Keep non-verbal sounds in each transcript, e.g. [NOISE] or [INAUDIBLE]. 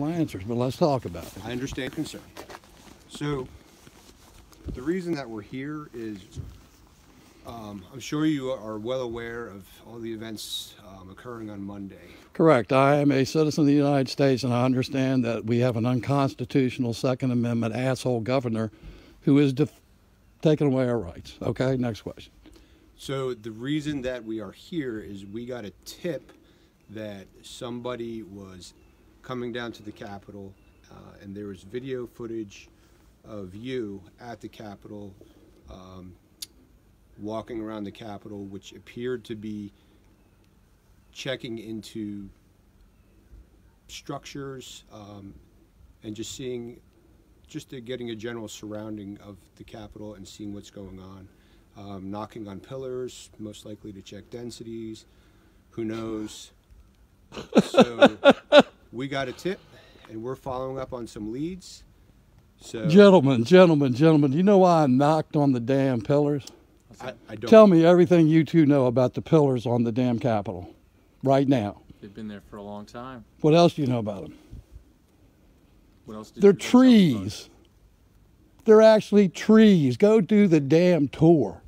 answers, but let's talk about it. I understand concern. So, the reason that we're here is, um, I'm sure you are well aware of all the events um, occurring on Monday. Correct. I am a citizen of the United States, and I understand that we have an unconstitutional Second Amendment asshole governor who is def- taking away our rights. Okay, next question. So, the reason that we are here is we got a tip that somebody was coming down to the Capitol, uh, and there was video footage of you at the Capitol, um, walking around the Capitol, which appeared to be checking into structures um, and just seeing, just getting a general surrounding of the Capitol and seeing what's going on. Um, knocking on pillars, most likely to check densities. Who knows? [LAUGHS] So we got a tip, and we're following up on some leads. So Gentlemen, gentlemen, gentlemen, do you know why I knocked on the damn pillars? I, I don't. Tell me everything you two know about the pillars on the damn Capitol right now. They've been there for a long time. What else do you know about them? What else? Did They're you guys trees. They're actually trees. Go do the damn tour.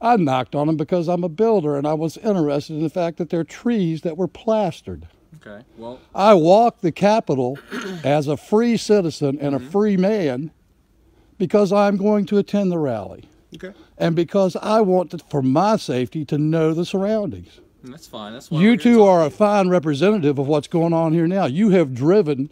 I knocked on them because I'm a builder and I was interested in the fact that they're trees that were plastered. Okay. Well, I walked the Capitol as a free citizen and a Mm-hmm. free man because I'm going to attend the rally Okay. and because I want to, for my safety to know the surroundings. that's fine. That's why You we're here to two are a fine representative of what's going on here now. You have driven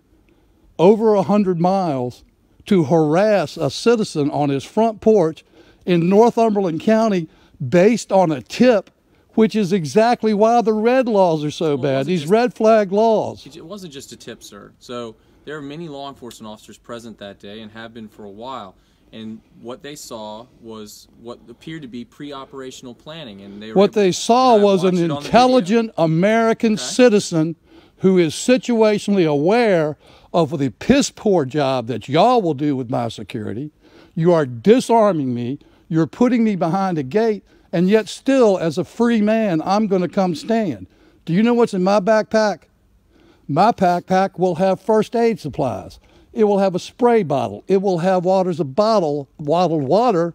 over a hundred miles to harass a citizen on his front porch in Northumberland County based on a tip, which is exactly why the red laws are so Well, bad. These just- red flag laws. It wasn't just a tip, sir. So there are many law enforcement officers present that day and have been for a while. And what they saw was what appeared to be pre-operational planning, and they were What they saw was an watched it on the video. intelligent American citizen who is situationally aware of the piss poor job that y'all will do with my security. You are disarming me. You're putting me behind a gate, and yet still, as a free man, I'm going to come stand. Do you know what's in my backpack? My backpack will have first aid supplies. It will have a spray bottle. It will have water's a bottle, bottled water,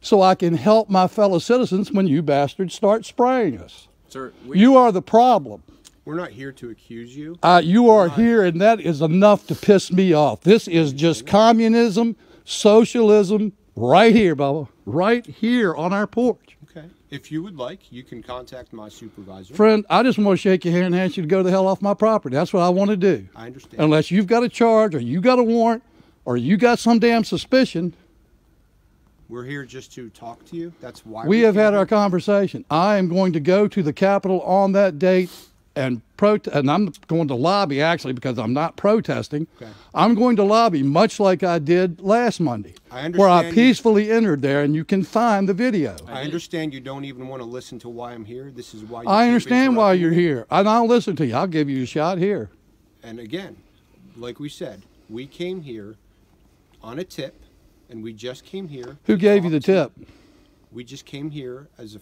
so I can help my fellow citizens when you bastards start spraying us. Sir, we, You are the problem. We're not here to accuse you. Uh, you are here, and that is enough to piss me off. This is just communism, socialism, right here, Bubba, right here on our porch. Okay. If you would like, you can contact my supervisor. Friend, I just want to shake your hand and ask you to go the hell off my property. That's what I want to do. I understand. Unless you've got a charge, or you got a warrant, or you got some damn suspicion, We're here just to talk to you. That's why we have had our conversation. I am going to go to the Capitol on that date and protest, and I'm going to lobby actually because I'm not protesting. Okay. I'm going to lobby much like I did last Monday, I where I understand you- peacefully entered there, and you can find the video. I understand you don't even want to listen to why I'm here. This is why. I understand why you're here, and I'll listen to you. I'll give you a shot here. And again, like we said, we came here on a tip, and we just came here. Who gave you the tip? We just came here as a,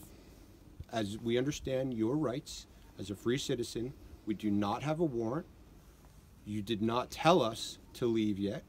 as we understand your rights as a free citizen. We do not have a warrant. You did not tell us to leave yet.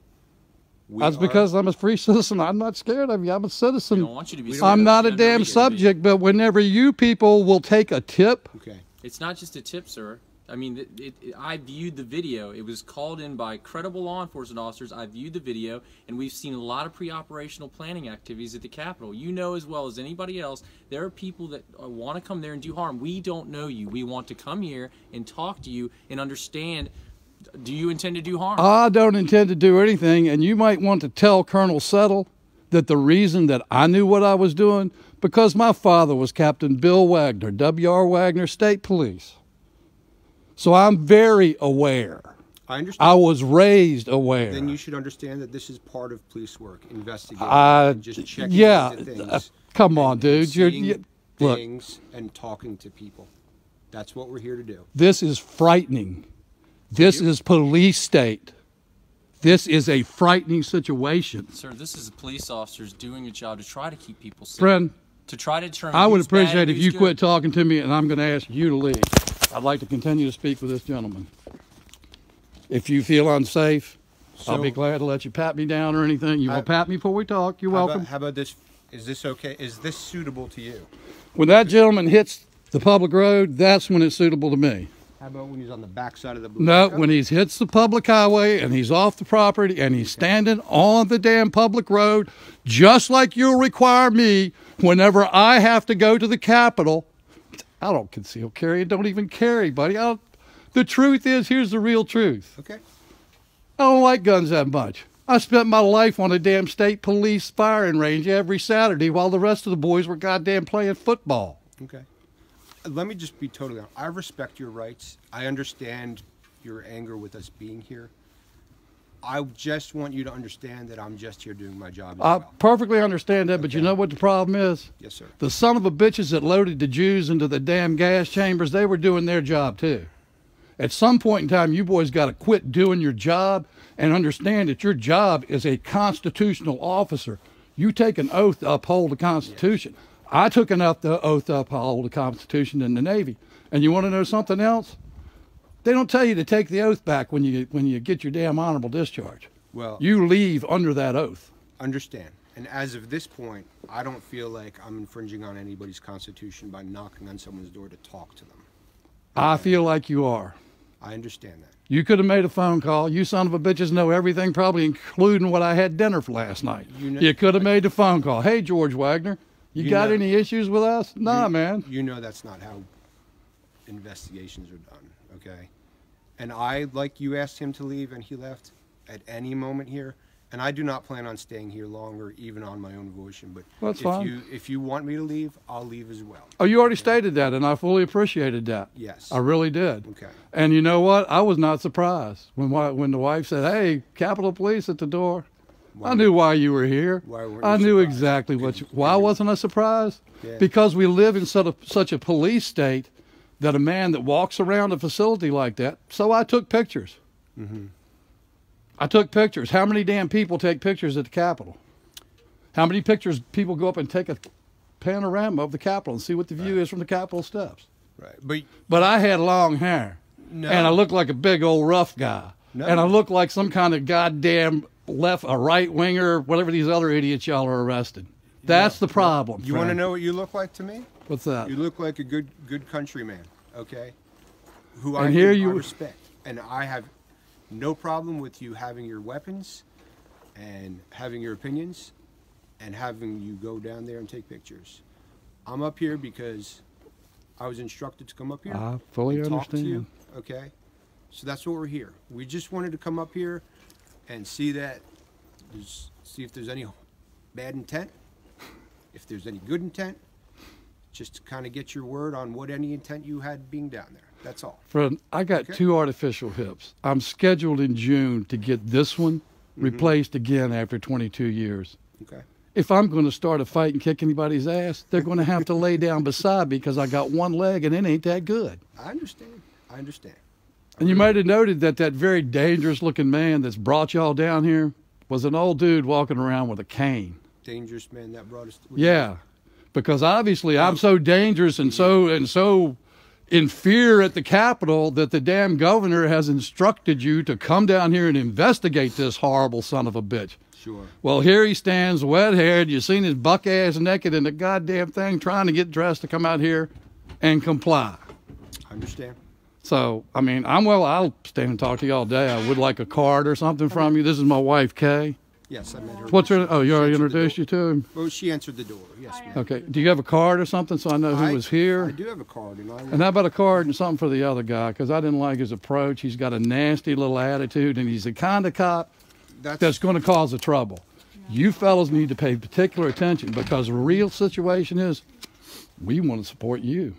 We That's are- because I'm a free citizen. I'm not scared of you. I'm a we citizen. don't want you to be. I'm not a You have no damn reason to be. subject, but whenever you people will take a tip, Okay. It's not just a tip, sir. I mean, it, it, I viewed the video. It was called in by credible law enforcement officers. I viewed the video, and we've seen a lot of pre-operational planning activities at the Capitol. You know as well as anybody else, there are people that uh, want to come there and do harm. We don't know you. We want to come here and talk to you and understand. Do you intend to do harm? I don't intend to do anything, and you might want to tell Colonel Settle that the reason that I knew what I was doing because my father was Captain Bill Wagner, W.R. Wagner State Police. So I'm very aware. I understand. I was raised aware. then you should understand that this is part of police work, investigating, Uh, and just checking yeah, things. uh, come on, and- dude. and You're- seeing you- look. things and talking to people. That's what we're here to do. This is frightening. This is police state. This is a frightening situation. Sir, this is a police officers doing a job to try to keep people safe. Friend, to try to determine I would appreciate if you good. quit talking to me, and I'm going to ask you to leave. I'd like to continue to speak with this gentleman. If you feel unsafe, I'll be glad to let you pat me down or anything. You I- want to pat me before we talk? You're How welcome. about, how about this? Is this okay? Is this suitable to you? when that gentleman hits the public road, that's when it's suitable to me. How about when he's on the backside of the blue? No, when he hits the public highway and he's off the property and he's standing on the damn public road, just like you'll require me whenever I have to go to the Capitol. I don't conceal carry and don't even carry, buddy. I don't, the truth is, here's the real truth. Okay. I don't like guns that much. I spent my life on a damn state police firing range every Saturday while the rest of the boys were goddamn playing football. Okay. Let me just be totally honest. I respect your rights. I understand your anger with us being here. I just want you to understand that I'm just here doing my job as I well. perfectly understand that, but you know what the problem is? Yes, sir. The son of a bitches that loaded the Jews into the damn gas chambers, they were doing their job too. At some point in time, you boys got to quit doing your job and understand that your job is a constitutional officer. You take an oath to uphold the Constitution. I took an oath to uphold the Constitution in the Navy. And you want to know something else? They don't tell you to take the oath back when you when you get your damn honorable discharge. Well, You leave under that oath. understand. And as of this point, I don't feel like I'm infringing on anybody's constitution by knocking on someone's door to talk to them. I feel like you are. I understand that. You could have made a phone call. You son of a bitches know everything, probably including what I had dinner for last night. You You, could have made the phone call. Hey, George Wagner, you, You got know- any issues with us? Nah, you, man. You know that's not how investigations are done, okay? And I, like you asked him to leave and he left at any moment here. And I do not plan on staying here longer, even on my own volition. But That's if fine. you if you want me to leave, I'll leave as well. Oh, you already stated that, and I fully appreciated that. Yes. I really did. Okay. And you know what? I was not surprised when when the wife said, "Hey, Capitol Police at the door." Why I knew why you were here. Why weren't I knew surprised? exactly what. You, why wasn't I surprised? Yeah. Because we live in such a, such a police state that a man that walks around a facility like that. So I took pictures. Mm-hmm. I took pictures. How many damn people take pictures at the Capitol? How many pictures people go up and take a panorama of the Capitol and see what the view is from the Capitol steps? Right. But But I had long hair. No. And I looked like a big old rough guy. No. And I looked like some kind of goddamn left, a right winger, whatever these other idiots y'all are arrested. That's the problem. you want to know what you look like to me? What's that? You look like a good good countryman, okay? Who And I, here I you- respect, and I have no problem with you having your weapons, and having your opinions, and having you go down there and take pictures. I'm up here because I was instructed to come up here. I fully and talk to you, understand. okay? So that's what we're here. We just wanted to come up here and see that, see if there's any bad intent, if there's any good intent, just to kind of get your word on what any intent you had being down there. That's all. Friend, I got Okay. two artificial hips. I'm scheduled in June to get this one Mm-hmm. replaced again after 22 years. Okay. If I'm going to start a fight and kick anybody's ass, they're going to have to lay down beside me because I got one leg and it ain't that good. I understand. I understand. And you might have noted that that very dangerous looking man that's brought y'all down here was an old dude walking around with a cane. Dangerous man that brought us. Yeah. Because obviously I'm so dangerous and so and so in fear at the Capitol that the damn governor has instructed you to come down here and investigate this horrible son of a bitch. Sure. Well, here he stands, wet haired. You seen his buck ass naked in the goddamn thing, trying to get dressed to come out here and comply. I understand. So, I mean, I'm well, I'll stand and talk to you all day. I would like a card or something from you. This is my wife, Kay. Yes, I met her. What's her? Oh, you already introduced you to him? Well, she answered the door. Yes, oh, ma'am. Okay. Do you have a card or something so I know who I- was here? I do have a card, and I. And how about a card and something for the other guy? Because I didn't like his approach. He's got a nasty little attitude, and he's the kind of cop that's, that's going to cause the trouble. You fellas need to pay particular attention because the real situation is we want to support you.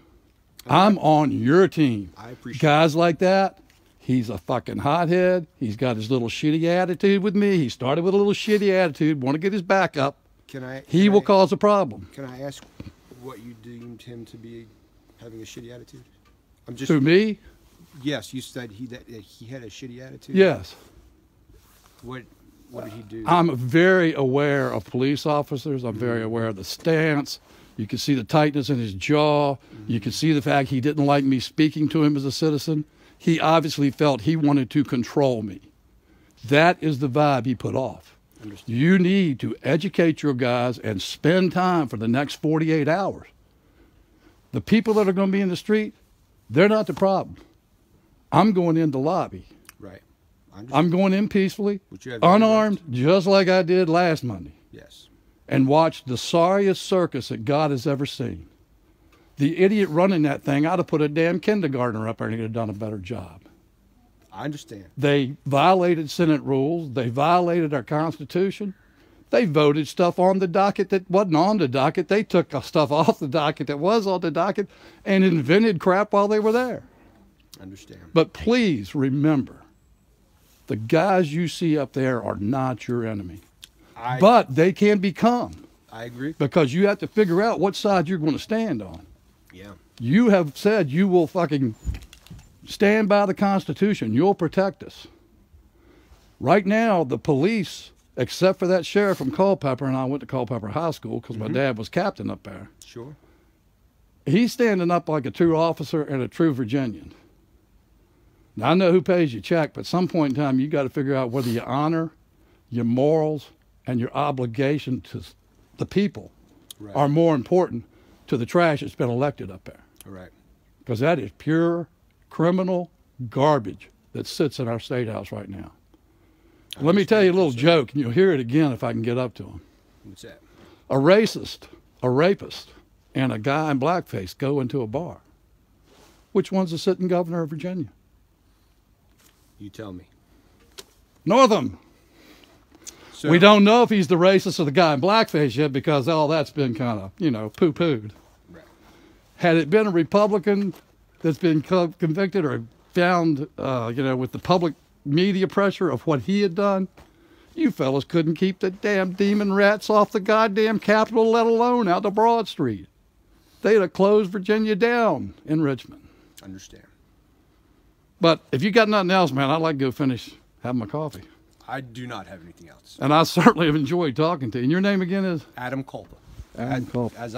I'm on your team. I appreciate Guys like that, he's a fucking hothead. He's got his little shitty attitude with me. He started with a little shitty attitude, want to get his back up. Can I? He can will I- cause a problem. Can I ask what you deemed him to be having a shitty attitude? I'm just. To me, Yes, you said he that that he had a shitty attitude. yes. What What did he do? I'm very aware of police officers. I'm very mm-hmm. aware of the stance. You can see the tightness in his jaw. You can mm-hmm. see the fact he didn't like me speaking to him as a citizen. He obviously felt he wanted to control me. That is the vibe he put off. Understood. You need to educate your guys and spend time for the next 48 hours. The people that are going to be in the street, they're not the problem. I'm going in the lobby. Right. I'm going in peacefully, unarmed, just like I did last Monday, yes. and watch the sorriest circus that God has ever seen. The idiot running that thing, ought to have put a damn kindergartner up there and he'd have done a better job. I understand. They violated Senate rules. They violated our Constitution. They voted stuff on the docket that wasn't on the docket. They took stuff off the docket that was on the docket and invented crap while they were there. I Understand. But please remember the guys you see up there are not your enemy. I But they can become I agree. because you have to figure out what side you're going to stand on. Yeah. You have said you will fucking stand by the Constitution. You'll protect us. Right now, the police, except for that sheriff from Culpeper, and I went to Culpeper High School because my mm-hmm. dad was captain up there. Sure. He's standing up like a true officer and a true Virginian. Now I know who pays your check, but at some point in time, you got to figure out whether your honor, your morals, and your obligation to the people Right. are more important to the trash that's been elected up there. All right. because that is pure criminal garbage that sits in our state house right now. Let me tell you a little joke, and you'll hear it again if I can get up to him. What's that? A racist, a rapist, and a guy in blackface go into a bar. Which one's the sitting governor of Virginia? You tell me. Northam. So, we don't know if he's the racist or the guy in blackface yet because all that's been kind of, you know, poo pooed. Right. had it been a Republican that's been co- convicted or found, uh, you know, with the public media pressure of what he had done, you fellas couldn't keep the damn demon rats off the goddamn Capitol, let alone out to Broad Street. They'd have closed Virginia down in Richmond. Understand. But if you got nothing else, man, I'd like to go finish having my coffee. I do not have anything else. And I certainly have enjoyed talking to you. And your name again is Adam Culpa. Adam Culp. As